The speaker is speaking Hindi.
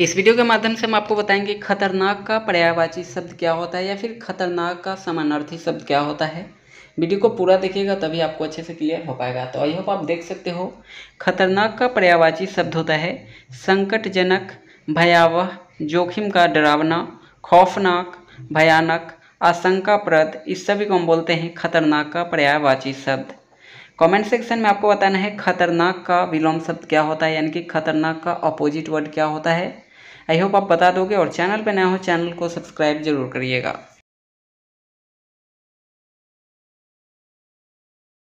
इस वीडियो के माध्यम से हम आपको बताएँगे खतरनाक का पर्यायवाची शब्द क्या होता है या फिर खतरनाक का समानार्थी शब्द क्या होता है। वीडियो को पूरा देखिएगा तभी आपको अच्छे से क्लियर हो पाएगा। तो आई होप आप देख सकते हो, खतरनाक का पर्यायवाची शब्द होता है संकटजनक, भयावह, जोखिम का डरावना, खौफनाक, भयानक, आशंकाप्रद, इस सभी को हम बोलते हैं खतरनाक का पर्यायवाची शब्द। कमेंट सेक्शन में आपको बताना है खतरनाक का विलोम शब्द क्या होता है, यानी कि खतरनाक का अपोजिट वर्ड क्या होता है। आई होप आप बता दोगे और चैनल पर नया हो, चैनल को सब्सक्राइब ज़रूर करिएगा।